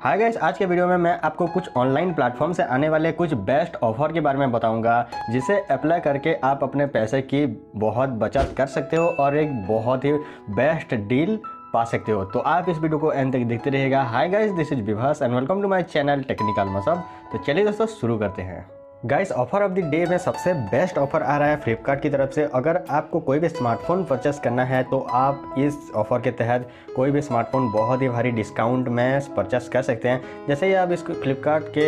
Hi guys आज के video में मैं आपको कुछ ऑनलाइन प्लेटफॉर्म से आने वाले कुछ बेस्ट ऑफ़र के बारे में बताऊँगा, जिसे अप्लाई करके आप अपने पैसे की बहुत बचत कर सकते हो और एक बहुत ही बेस्ट डील पा सकते हो। तो आप इस वीडियो को एंड तक देखते रहेगा hi guys this is Vibhas and welcome to my channel technical मसब तो चलिए दोस्तों, शुरू करते हैं। Guys offer of the day में सबसे बेस्ट ऑफ़र आ रहा है फ्लिपकार्ट की तरफ़ से। अगर आपको कोई भी स्मार्टफ़ोन परचेस करना है तो आप इस ऑफ़र के तहत कोई भी स्मार्टफ़ोन बहुत ही भारी डिस्काउंट में परचेस कर सकते हैं। जैसे ही आप इस फ्लिपकार्ट के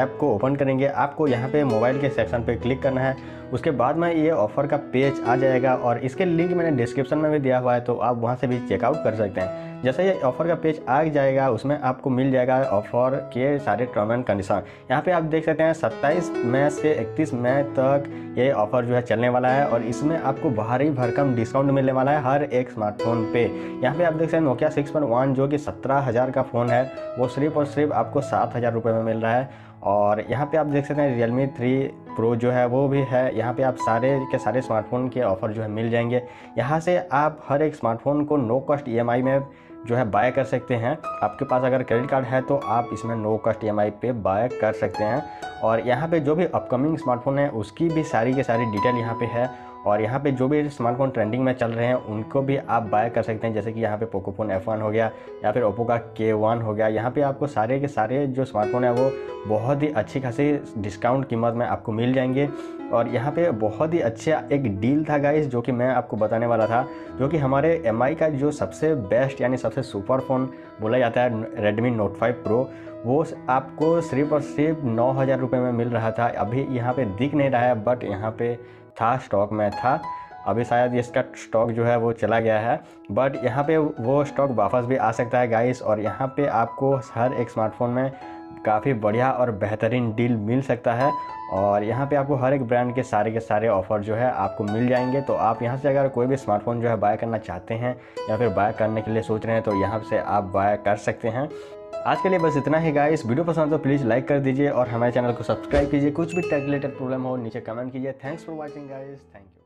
ऐप को ओपन करेंगे, आपको यहाँ पे मोबाइल के सेक्शन पे क्लिक करना है। उसके बाद में ये ऑफ़र का पेज आ जाएगा और इसके लिंक मैंने डिस्क्रिप्शन में भी दिया हुआ है तो आप वहाँ से भी चेकआउट कर सकते हैं। जैसे ये ऑफ़र का पेज आ जाएगा, उसमें आपको मिल जाएगा ऑफ़र के सारे टर्म एंड कंडीशन यहाँ पे आप देख सकते हैं 27 मई से 31 मई तक ये ऑफ़र जो है चलने वाला है और इसमें आपको भारी भरकम डिस्काउंट मिलने वाला है हर एक स्मार्टफ़ोन पे। यहाँ पे आप देख सकते हैं नोकिया सिक्स जो कि सत्रह हज़ार का फ़ोन है, वो सिर्फ़ और सिर्फ़ आपको सात हज़ार रुपये में मिल रहा है। और यहाँ पे आप देख सकते हैं रियलमी थ्री प्रो जो है वो भी है। यहाँ पे आप सारे के सारे स्मार्टफ़ोन के ऑफ़र जो है मिल जाएँगे। यहाँ से आप हर एक स्मार्टफ़ोन को नो कॉस्ट ईएमआई में जो है बाय कर सकते हैं। आपके पास अगर क्रेडिट कार्ड है तो आप इसमें नो कॉस्ट ई पे बाय कर सकते हैं। और यहाँ पे जो भी अपकमिंग स्मार्टफ़ोन है, उसकी भी सारी के सारी डिटेल यहाँ पे है। और यहाँ पे जो भी स्मार्टफ़ोन ट्रेंडिंग में चल रहे हैं, उनको भी आप बाय कर सकते हैं। जैसे कि यहाँ पे पोकोफोन एफ़ हो गया, या फिर ओप्पो का के हो गया। यहाँ पे आपको सारे के सारे जो स्मार्टफ़ोन है, वो बहुत ही अच्छी खासी डिस्काउंट कीमत में आपको मिल जाएँगे। और यहाँ पे बहुत ही अच्छा एक डील था गाइस जो कि मैं आपको बताने वाला था, जो कि हमारे एम का जो सबसे बेस्ट यानी सबसे सुपर फ़ोन बोला जाता है रेडमी नोट फाइव प्रो वो आपको सिर्फ़ और सिर्फ़ नौ हज़ार रुपये में मिल रहा था। अभी यहाँ पे दिख नहीं रहा है बट यहाँ पे था स्टॉक में था। अभी शायद इसका स्टॉक जो है वो चला गया है। बट यहाँ पे वो स्टॉक वापस भी आ सकता है गाइस और यहाँ पे आपको हर एक स्मार्टफ़ोन में काफ़ी बढ़िया और बेहतरीन डील मिल सकता है। और यहाँ पे आपको हर एक ब्रांड के सारे के सारे ऑफ़र जो है आपको मिल जाएँगे। तो आप यहाँ से अगर कोई भी स्मार्टफ़ोन जो है बाय करना चाहते हैं या फिर बाय करने के लिए सोच रहे हैं तो यहाँ से आप बाय कर सकते हैं। आज के लिए बस इतना ही गाइस वीडियो पसंद तो प्लीज़ लाइक कर दीजिए और हमारे चैनल को सब्सक्राइब कीजिए। कुछ भी टेक रिलेटेड प्रॉब्लम हो, नीचे कमेंट कीजिए। Thanks for watching guys thank you